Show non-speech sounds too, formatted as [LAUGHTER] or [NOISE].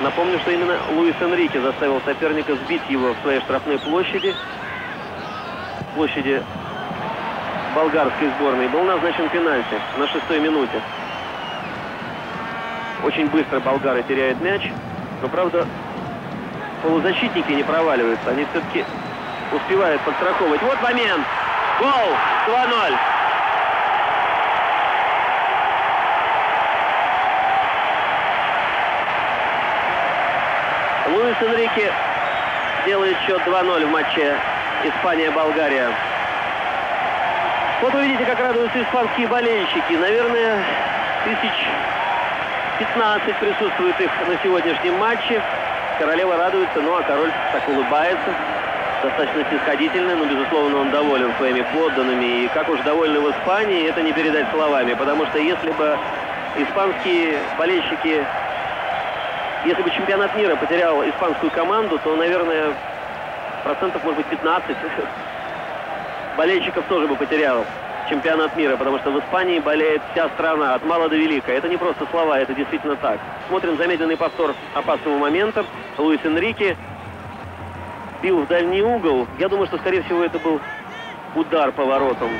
Напомню, что именно Луис Энрике заставил соперника сбить его в своей штрафной площади. Площади болгарской сборной. Был назначен пенальти на шестой минуте. Очень быстро болгары теряют мяч. Но, правда, полузащитники не проваливаются. Они все-таки успевают подстраховывать. Вот момент. Гол. 2-0. Луис Энрике делает счет 2-0 в матче Испания-Болгария. Вот вы видите, как радуются испанские болельщики. Наверное, тысяч 15 присутствует их на сегодняшнем матче. Королева радуется, ну а король так улыбается. Достаточно снисходительно, но, безусловно, он доволен своими подданными. И как уж довольны в Испании, это не передать словами. Потому что если бы испанские болельщики если бы чемпионат мира потерял испанскую команду, то, наверное, процентов, может быть, 15 [LAUGHS] болельщиков тоже бы потерял чемпионат мира, потому что в Испании болеет вся страна, от мала до велика. Это не просто слова, это действительно так. Смотрим замедленный повтор опасного момента. Луис Энрике бил в дальний угол. Я думаю, что, скорее всего, это был удар поворотом